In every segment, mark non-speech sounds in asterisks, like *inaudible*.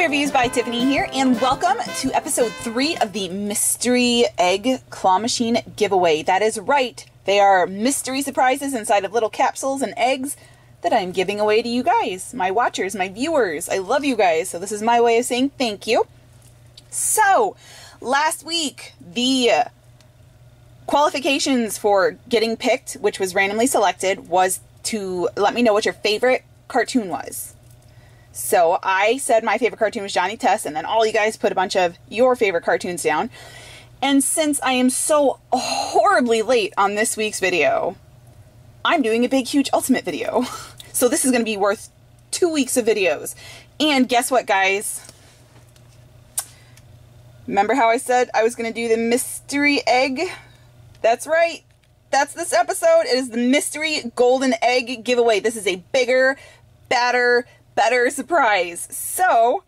Reviews by Tiffany here, and welcome to episode three of the Mystery Egg Claw Machine giveaway. That is right, they are mystery surprises inside of little capsules and eggs that I'm giving away to you guys, my watchers, my viewers. I love you guys, so this is my way of saying thank you. So, last week, the qualifications for getting picked, which was randomly selected, was to let me know what your favorite cartoon was. So I said my favorite cartoon was Johnny Test, and then all you guys put a bunch of your favorite cartoons down. And since I am so horribly late on this week's video, I'm doing a big, huge ultimate video. *laughs* So this is going to be worth two weeks of videos. And guess what, guys? Remember how I said I was going to do the mystery egg? That's right. That's this episode. It is the mystery golden egg giveaway. This is a bigger, badder, better surprise. So,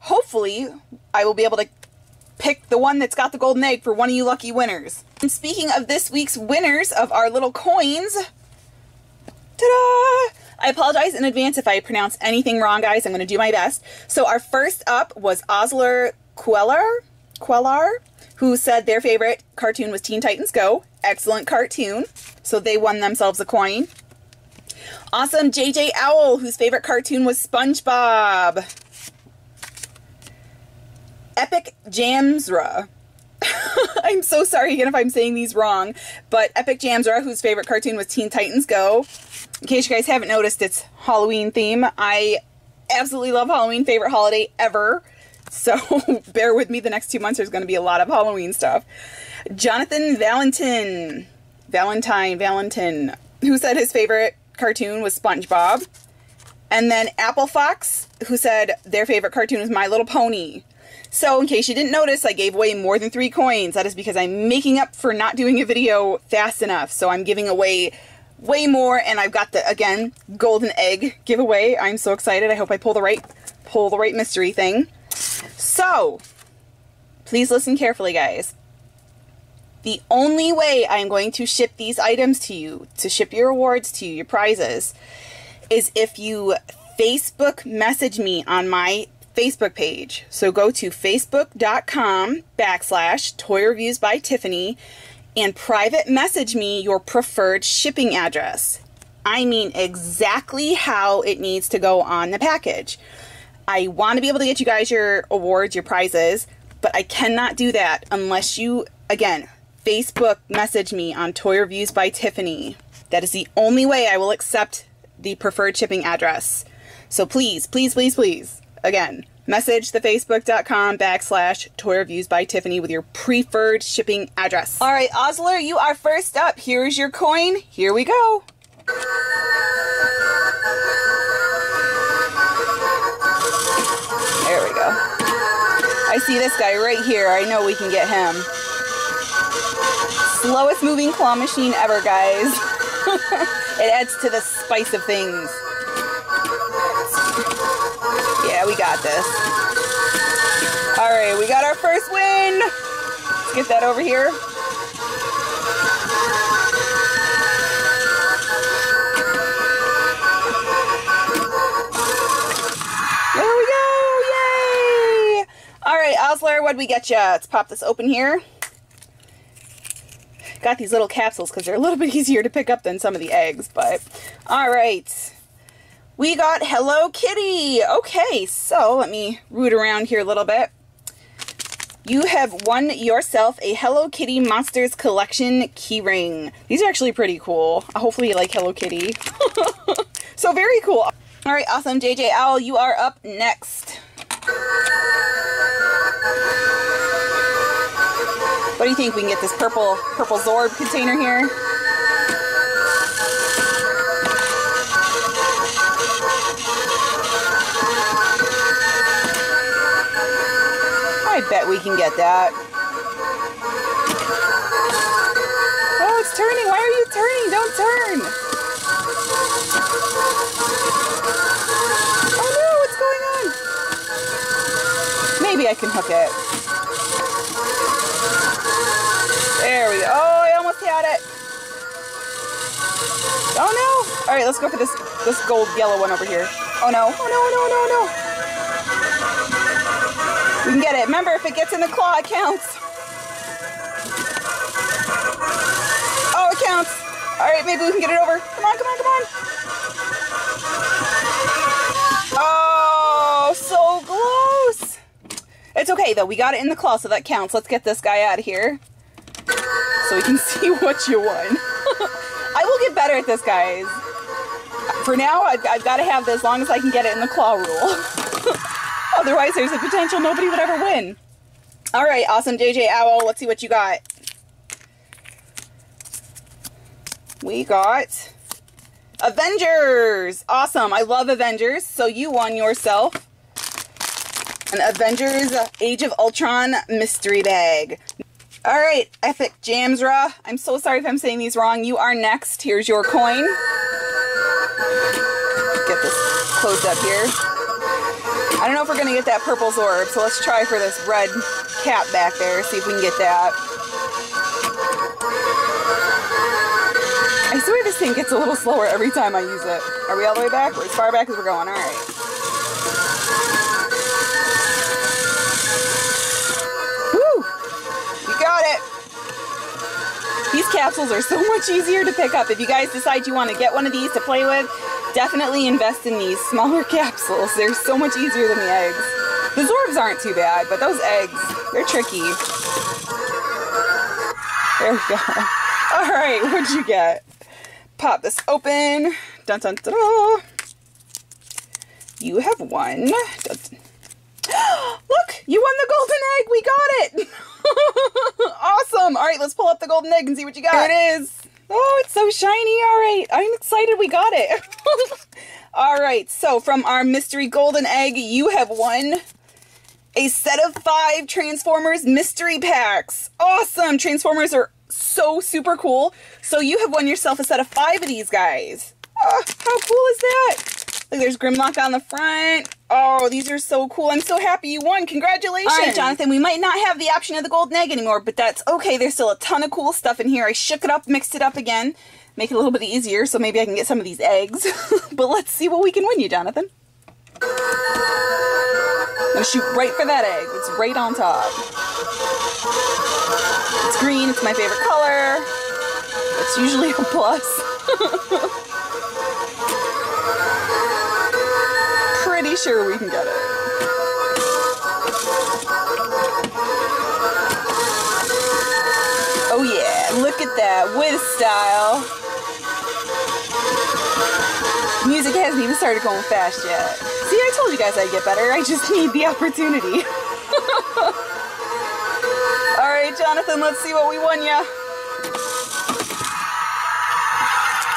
hopefully, I will be able to pick the one that's got the golden egg for one of you lucky winners. And speaking of this week's winners of our little coins, ta-da! I apologize in advance if I pronounce anything wrong, guys. I'm going to do my best. So our first up was Osler Queller, Quellar, who said their favorite cartoon was Teen Titans Go. Excellent cartoon. So they won themselves a coin. Awesome JJ Owl, whose favorite cartoon was SpongeBob. Epic Jamsra. *laughs* I'm so sorry again if I'm saying these wrong, but Epic Jamsra, whose favorite cartoon was Teen Titans Go. In case you guys haven't noticed, it's Halloween theme. I absolutely love Halloween, favorite holiday ever. So *laughs* bear with me, the next two months there's going to be a lot of Halloween stuff. Jonathan Valentin, Valentine, Valentin, who said his favorite cartoon was SpongeBob. And then Apple Fox, who said their favorite cartoon was My Little Pony. So in case you didn't notice, I gave away more than three coins. That is because I'm making up for not doing a video fast enough. So I'm giving away way more and I've got the, again, golden egg giveaway. I'm so excited. I hope I pull the right, pull the right mystery thing. So, please listen carefully, guys. The only way I'm going to ship these items to you, to ship your awards to you, your prizes, is if you Facebook message me on my Facebook page. So go to facebook.com backslash toy reviews by Tiffany and private message me your preferred shipping address. I mean exactly how it needs to go on the package. I want to be able to get you guys your awards, your prizes, but I cannot do that unless you, again, Facebook message me on Toy Reviews by Tiffany. That is the only way I will accept the preferred shipping address. So please, please, please, please, again, message the facebook.com backslash toy reviews by Tiffany with your preferred shipping address. All right, Osler, you are first up. Here's your coin. Here we go. There we go. I see this guy right here. I know we can get him. Slowest moving claw machine ever, guys. *laughs* it adds to the spice of things. Yeah, we got this. All right, we got our first win. Let's get that over here. There we go, yay! All right, Osler, what'd we get you? Let's pop this open here. Got these little capsules because they're a little bit *laughs* easier to pick up than some of the eggs, but all right. We got Hello Kitty. Okay, so let me root around here a little bit. You have won yourself a Hello Kitty Monsters Collection keyring. These are actually pretty cool. Hopefully you like Hello Kitty. *laughs* so very cool. All right, awesome. JJ Owl, you are up next. What do you think? We can get this purple purple Zorb container here? I bet we can get that. Oh, it's turning. Why are you turning? Don't turn. Oh no, what's going on? Maybe I can hook it. There we go. Oh, I almost had it. Oh no. All right, let's go for this this gold yellow one over here. Oh no. Oh no, no, no, no. We can get it. Remember, if it gets in the claw, it counts. Oh, it counts. All right, maybe we can get it over. Come on, come on, come on. It's okay, though. We got it in the claw, so that counts. Let's get this guy out of here so we can *laughs* see what you won. *laughs* I will get better at this, guys. For now, I've, I've got to have this as long as I can get it in the claw rule. *laughs* Otherwise, there's a potential nobody would ever win. All right, awesome JJ Owl. Let's see what you got. We got Avengers. Awesome. I love Avengers. So you won yourself an Avengers uh, Age of Ultron mystery bag. All right, Epic Jamsra. I'm so sorry if I'm saying these wrong. You are next. Here's your coin. Get this closed up here. I don't know if we're going to get that purple Zorb, so let's try for this red cap back there, see if we can get that. I swear this thing gets a little slower every time I use it. Are we all the way back? We're as far back as we're going. All right. Capsules are so much easier to pick up. If you guys decide you want to get one of these to play with, definitely invest in these smaller *laughs* capsules. They're so much easier than the eggs. The Zorbs aren't too bad, but those eggs, they're tricky. There we go. *laughs* All right, what'd you get? Pop this open. Dun dun dun. You have won. Dun. *gasps* Look, you won the golden egg. We got it. *laughs* awesome. All right, let's pull up the golden egg and see what you got. Here it is. Oh, it's so shiny. All right, I'm excited we got it. *laughs* All right, so from our mystery golden egg, you have won a set of five Transformers mystery packs. Awesome. Transformers are so super cool. So you have won yourself a set of five of these guys. Oh, how cool is that? Look, there's Grimlock on the front. Oh, these are so cool. I'm so happy you won. Congratulations. All right, Jonathan, we might not have the option of the golden egg anymore, but that's okay. There's still a ton of cool stuff in here. I shook it up, mixed it up again, make it a little bit easier, so maybe I can get some of these eggs. *laughs* but let's see what we can win you, Jonathan. I'm gonna shoot right for that egg. It's right on top. It's green, it's my favorite color. It's usually a plus. *laughs* sure we can get it. Oh yeah, look at that, with style. Music hasn't even started going fast yet. See, I told you guys I'd get better, I just *laughs* need the opportunity. *laughs* Alright, Jonathan, let's see what we won ya.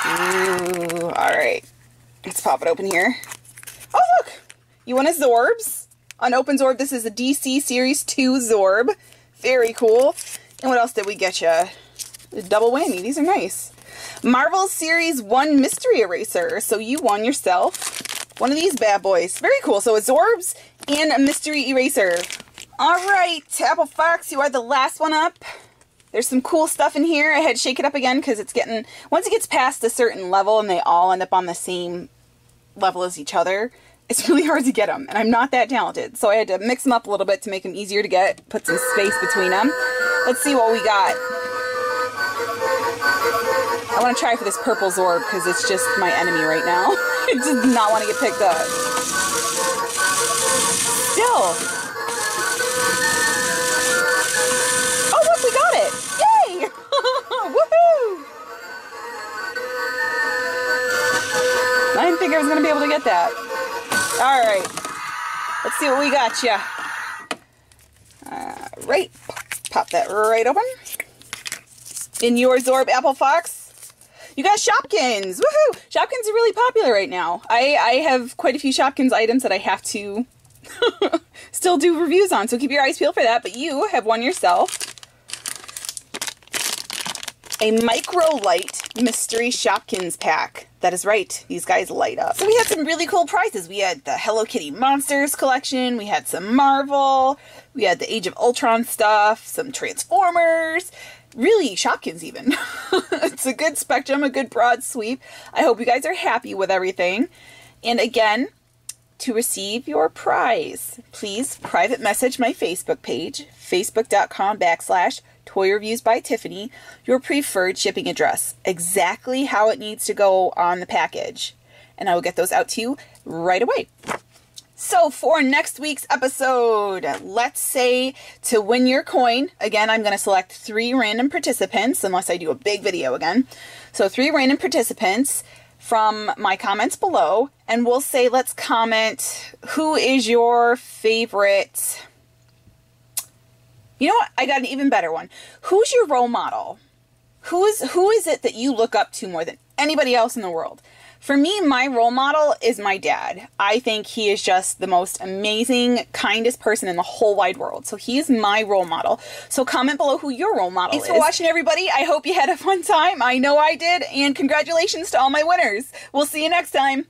Ooh, alright. Let's pop it open here. Oh, look! You want a Zorbs. On Open Zorb, this is a DC Series 2 Zorb. Very cool. And what else did we get you? Double whammy. These are nice. Marvel Series 1 Mystery Eraser. So you won yourself one of these bad boys. Very cool. So Zorbs and a Mystery Eraser. All right, Apple Fox, you are the last one up. There's some cool stuff in here. I had to shake it up again because it's getting, once it gets past a certain level and they all end up on the same level as each other, it's really hard to get them, and I'm not that talented. So I had to mix them up a little bit to make them easier to get, put some space between them. Let's see what we got. I want to try for this purple Zorb because it's just my enemy right now. *laughs* it does not want to get picked up. Still. Oh, look, we got it. Yay! *laughs* Woohoo! I didn't think I was going to be able to get that. All right. Let's see what we got you. Uh, right. Pop that right open. In your Zorb Apple Fox, you got Shopkins. Woohoo! Shopkins are really popular right now. I, I have quite a few Shopkins items that I have to *laughs* still do reviews on, so keep your eyes peeled for that. But you have won yourself a Micro Light Mystery Shopkins pack. That is right. These guys light up. So we had some really cool prizes. We had the Hello Kitty Monsters collection. We had some Marvel. We had the Age of Ultron stuff. Some Transformers. Really, Shopkins even. *laughs* it's a good spectrum, a good broad sweep. I hope you guys are happy with everything. And again, to receive your prize, please private message my Facebook page, facebook.com backslash Toy Reviews by Tiffany, your preferred shipping address, exactly how it needs to go on the package. And I will get those out to you right away. So for next week's episode, let's say to win your coin, again, I'm going to select three random participants, unless I do a big video again. So three random participants from my comments below, and we'll say, let's comment, who is your favorite? You know what? I got an even better one. Who's your role model? Who is, who is it that you look up to more than anybody else in the world? For me, my role model is my dad. I think he is just the most amazing, kindest person in the whole wide world. So he is my role model. So comment below who your role model Thanks is. Thanks for watching, everybody. I hope you had a fun time. I know I did. And congratulations to all my winners. We'll see you next time.